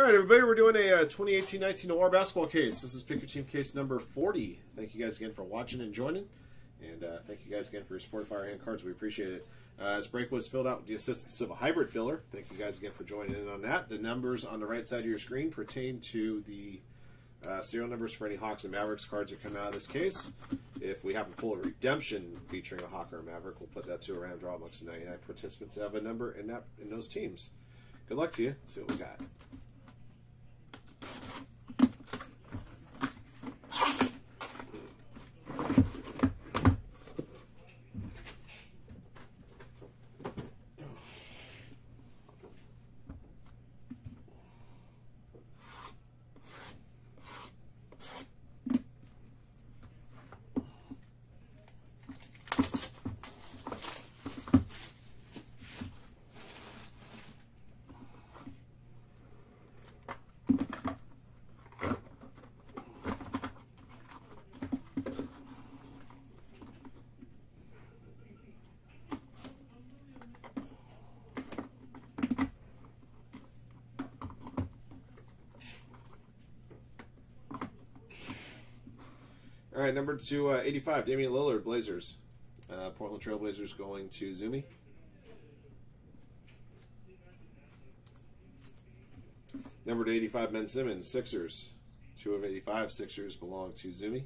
All right, everybody, we're doing a uh, 2018-19 Noir basketball case. This is Pick Your Team case number 40. Thank you guys again for watching and joining. And uh, thank you guys again for your support of FireHand Cards. We appreciate it. Uh, as break was filled out with the assistance of a hybrid filler, thank you guys again for joining in on that. The numbers on the right side of your screen pertain to the uh, serial numbers for any Hawks and Mavericks cards that come out of this case. If we happen to pull a redemption featuring a Hawk or a Maverick, we'll put that to a random draw amongst the 99 participants that have a number in that in those teams. Good luck to you. Let's see what we got. Right, number two, uh, 85, Damian Lillard, Blazers. Uh, Portland Trailblazers going to Zumi. Number to 85, Ben Simmons, Sixers. Two of 85, Sixers belong to Zumi.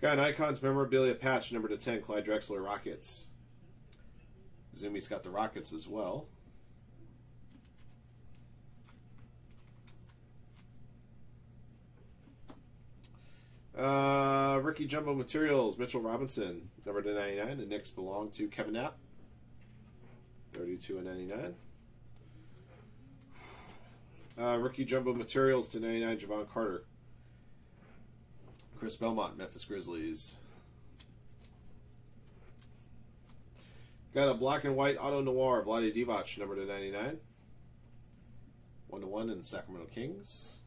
Got an Icons memorabilia patch, number to 10, Clyde Drexler, Rockets. Zumi's got the Rockets as well. Uh, Jumbo Materials, Mitchell Robinson, number to 99. The Knicks belong to Kevin Knapp. 32 and 99. Uh, Jumbo Materials to 99, Jevon Carter. Chris Belmont, Memphis Grizzlies. Got a black and white auto noir, Vlade Divac, number to 99. 1 to 1 in Sacramento Kings.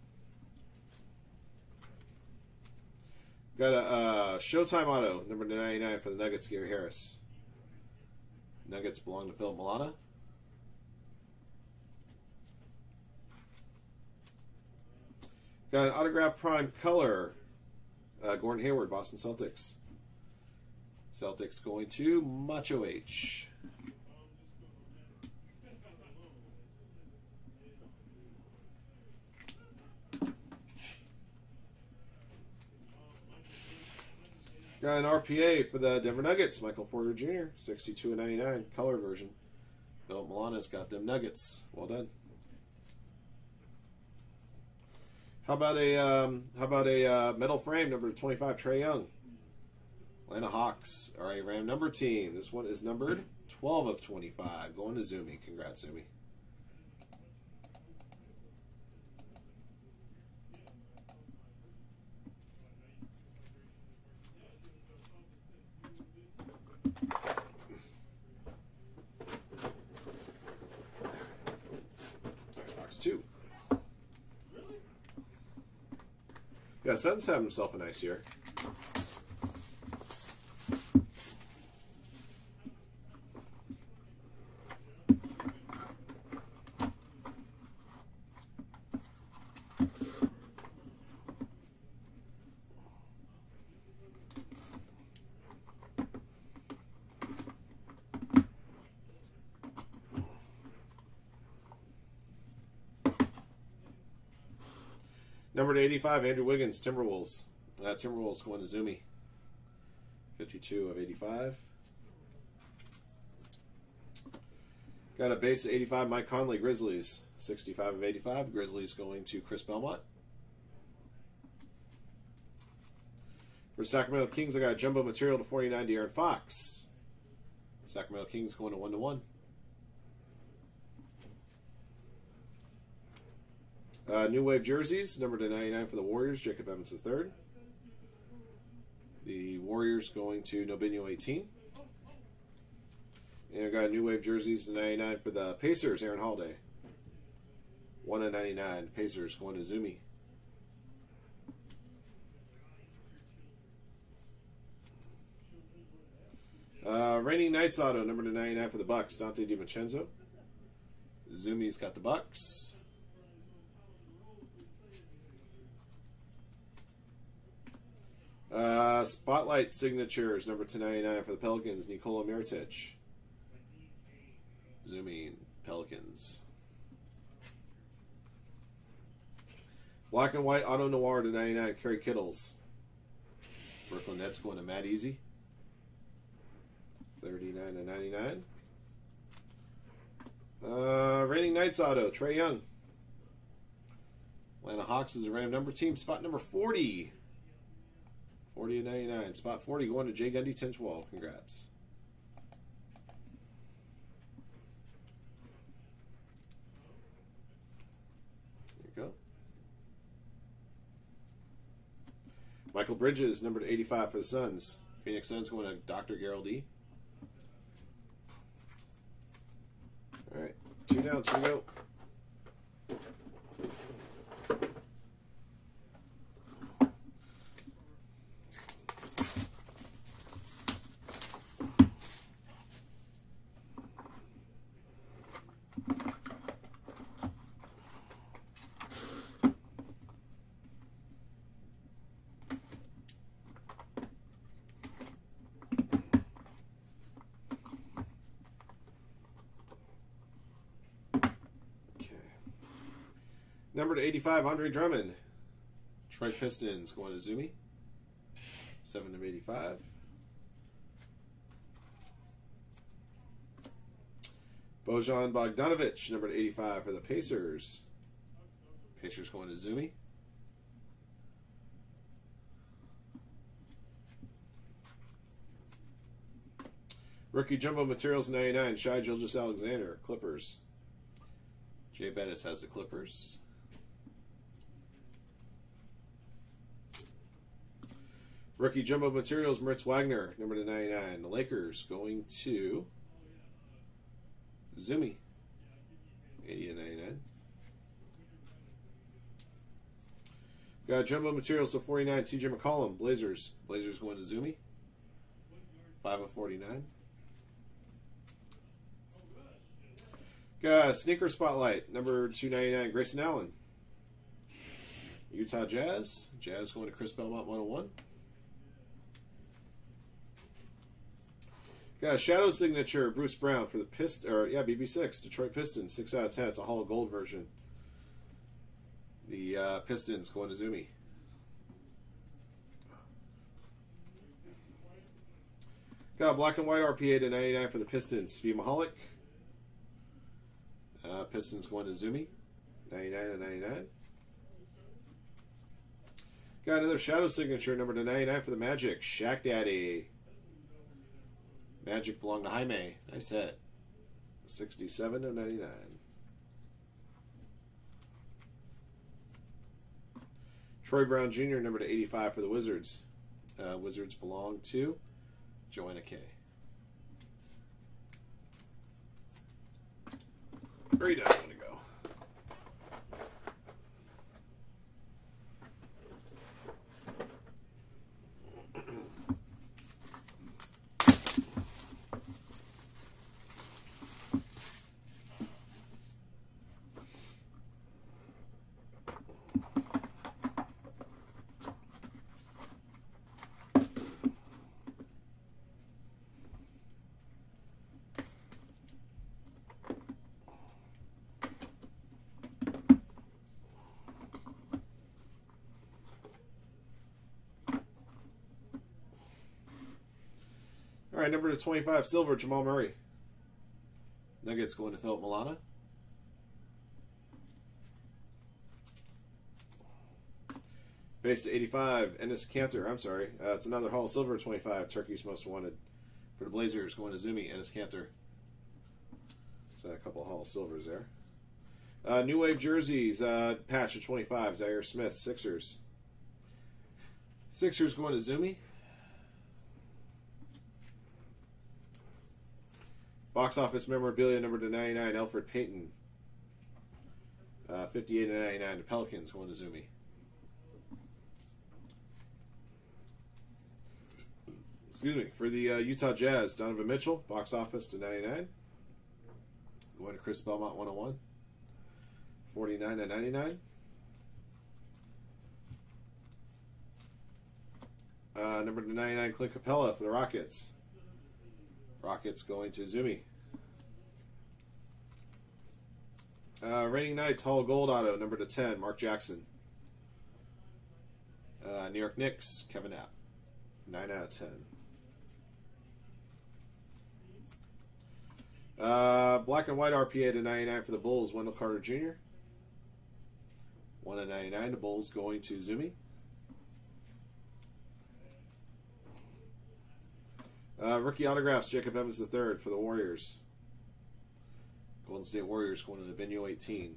Got a uh, Showtime auto, number 99 for the Nuggets, Gary Harris. Nuggets belong to Phil Milana. Got an autograph prime color, uh, Gordon Hayward, Boston Celtics. Celtics going to Macho H. an RPA for the Denver Nuggets, Michael Porter Jr., 62 and 99, color version. Bill Milana's got them Nuggets. Well done. How about a um, how about a uh, metal frame number 25, Trae Young, Atlanta Hawks. All right, Ram number team. This one is numbered 12 of 25. Going to Zumi. Congrats, Zumi. Box two. Yeah, Sutton's having himself a nice year. Number to 85, Andrew Wiggins, Timberwolves. Uh, Timberwolves going to Zumi. 52 of 85. Got a base of 85, Mike Conley, Grizzlies. 65 of 85. Grizzlies going to Chris Belmont. For Sacramento Kings, I got a jumbo material to 49 De'Aaron Fox. Sacramento Kings going to 1 to 1. Uh, New Wave jerseys, number to 99 for the Warriors, Jacob Evans III. The Warriors going to Nobinho 18. And I got New Wave jerseys to 99 for the Pacers, Aaron Holiday. 1 of 99. Pacers going to Zumi. Uh, Reigning Knights auto, number to 99 for the Bucks, Donte DiVincenzo. Zumi's got the Bucks. Uh, Spotlight signatures number 299 for the Pelicans, Nikola Mirotic. Zooming Pelicans. Black and white auto noir to 99, Kerry Kittles. Brooklyn Nets going to Matt Easy. 39 to 99. Uh, Reigning Knights auto, Trae Young. Atlanta Hawks is a random number team, spot number 40. 40 to 99. Spot 40 going to Jay Gundy 1012. Congrats. There you go. Mikal Bridges, number to 85 for the Suns. Phoenix Suns going to Dr. Gerald E. All right, two down, two go. Number to 85, Andre Drummond. Detroit Pistons going to Zumi. 7 of 85. Bojan Bogdanovic, number to 85 for the Pacers. Pacers going to Zumi. Rookie Jumbo Materials 99, Shai Gilgeous Alexander, Clippers. Jay Bettis has the Clippers. Rookie Jumbo Materials, Moritz Wagner, number to 99. The Lakers going to Zumi. 80 to 99. Got Jumbo Materials to 49, CJ McCollum, Blazers. Blazers going to Zumi. 5 of 49. Got Sneaker Spotlight, number 299, Grayson Allen. Utah Jazz. Jazz going to Chris Belmont 101. Got a Shadow Signature, Bruce Brown for the Pist or yeah, BB6, Detroit Pistons, 6 out of 10. It's a Holo Gold version. The uh, Pistons going to Zumi. Got a black and white RPA to 99 for the Pistons, Svi Mykhailiuk. Uh, Pistons going to Zumi, 99 and 99. Got another Shadow Signature, number to 99 for the Magic, Shaq Daddy. Magic belonged to Jaime. Nice hit. 67 to 99. Troy Brown Jr., number to 85 for the Wizards. Uh, Wizards belong to Joanna K. Three down to go. All right, number to 25, silver, Jamal Murray. Nuggets going to Philip Milana. Base to 85, Enes Kanter. I'm sorry. Uh, it's another Holo Silver 25, Turkey's Most Wanted. For the Blazers, going to Zumi, Enes Kanter. So a couple of Holo Silvers there. Uh, New Wave jerseys, uh, patch of 25, Zhaire Smith, Sixers. Sixers going to Zumi. Box office memorabilia number to 99, Elfrid Payton. Uh, 58 to 99, the Pelicans going to Zumi. Excuse me. For the uh, Utah Jazz, Donovan Mitchell, box office to 99. Going to Chris Belmont 101. 49 to 99. Uh, number 99, Clint Capela for the Rockets. Rockets going to Zumi. Uh, Reigning Knights, Holo Gold Auto, number to 10, Mark Jackson. Uh, New York Knicks, Kevin Knapp. 9 out of 10. Uh, black and white RPA to 99 for the Bulls, Wendell Carter Jr. 1 of 99, the Bulls going to Zumi. Uh, rookie autographs, Jacob Evans III for the Warriors. Golden State Warriors going to the venue 18.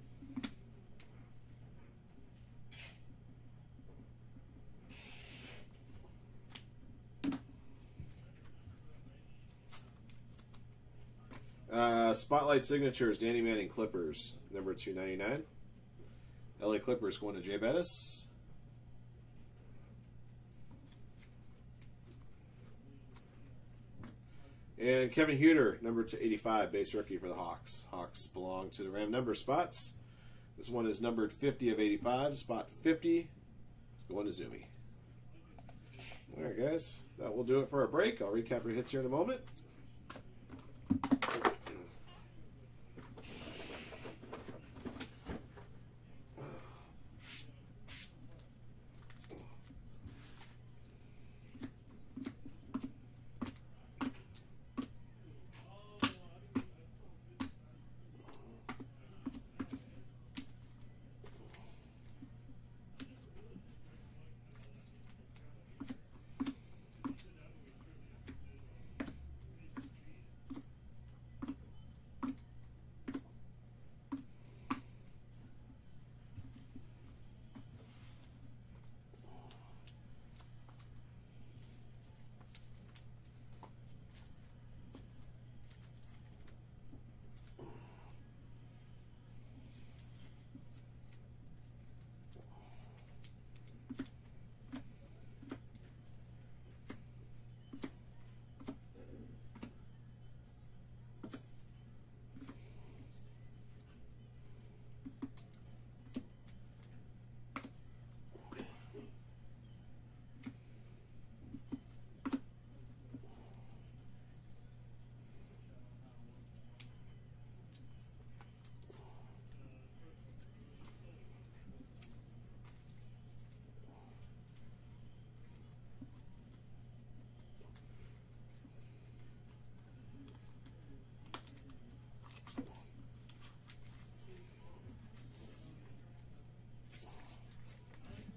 Uh, Spotlight Signatures, Danny Manning Clippers, number 299. LA Clippers going to Jay Bettis. And Kevin Huerter, number to 85, base rookie for the Hawks. Hawks belong to the Ram number spots. This one is numbered 50 of 85, spot 50. It's going to Zumi. All right, guys, that will do it for a break. I'll recap your hits here in a moment.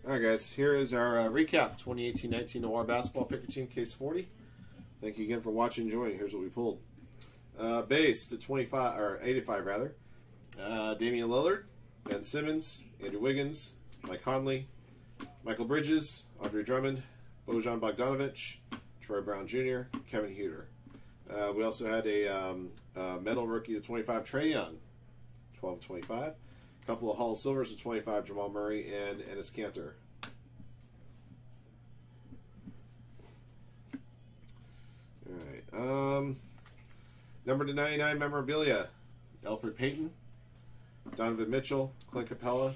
All right, guys. Here is our uh, recap: 2018-19 Noir basketball picker team case 40. Thank you again for watching and joining. Here's what we pulled: uh, base to 25 or 85 rather. Uh, Damian Lillard, Ben Simmons, Andrew Wiggins, Mike Conley, Mikal Bridges, Andre Drummond, Bojan Bogdanovic, Troy Brown Jr., Kevin Huerter. Uh, we also had a um, uh, rookie to 25, Trae Young, 12 25. Couple of Holo Silvers to 25, Jamal Murray and Enes Kanter. All right. Um, number to 99 memorabilia, Elfrid Payton, Donovan Mitchell, Clint Capela,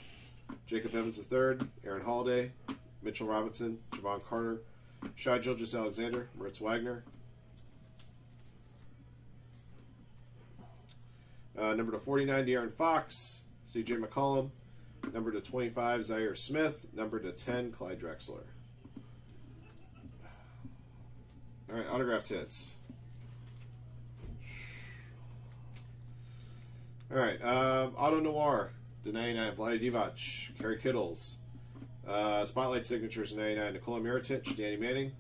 Jacob Evans III, Aaron Holiday, Mitchell Robinson, Jevon Carter, Shai Gilgeous Alexander, Moritz Wagner. Uh, number to 49, De'Aaron Fox, CJ McCollum. Number to 25, Zhaire Smith. Number to 10, Clyde Drexler. All right, autographed hits. All right, um, Auto Noir, to 99, Vlade Divac, Kerry Kittles. Uh, Spotlight Signatures, to 99, Nikola Mirotic, Danny Manning.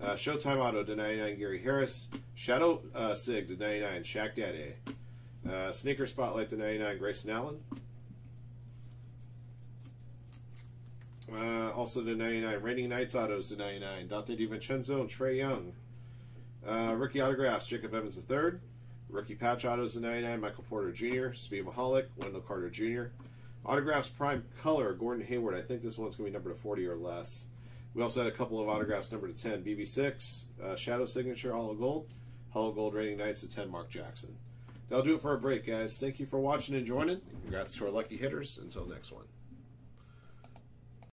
Uh, Showtime Auto, to 99, Gary Harris. Shadow uh, Sig, to 99, Shaq Daddy. Uh, Sneaker Spotlight, to 99, Grayson Allen. Uh, also to 99, Reigning Knights Autos to 99, Donte DiVincenzo and Trae Young. Uh, rookie autographs, Jacob Evans III. Rookie patch autos to 99, Michael Porter Jr., Svi Mykhailiuk, Wendell Carter Jr. Autographs prime color, Gordon Hayward. I think this one's going to be number to 40 or less. We also had a couple of autographs, number to 10, BB6, uh, Shadow Signature, Holo Gold. Holo Gold Reigning Knights to 10, Mark Jackson. that'll do it for our break, guys. Thank you for watching and joining. Congrats to our lucky hitters. Until next one.